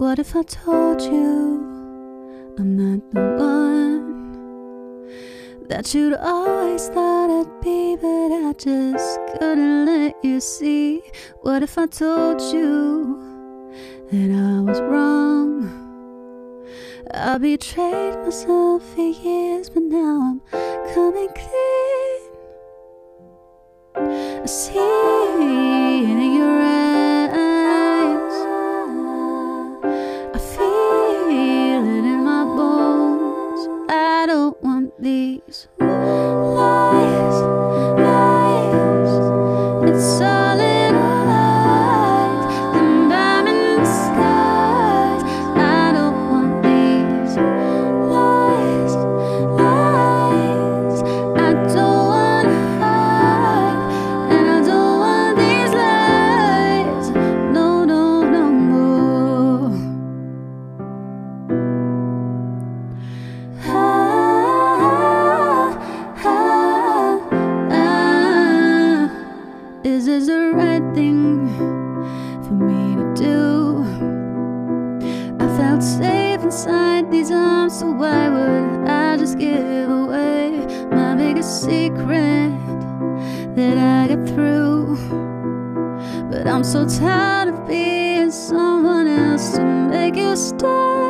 What if I told you I'm not the one that you'd always thought I'd be, but I just couldn't let you see? What if I told you that I was wrong? I betrayed myself for years, but now I'm coming clean. I see these lies. Is this the right thing for me to do? I felt safe inside these arms, so why would I just give away my biggest secret that I got through? But I'm so tired of being someone else to make you stay.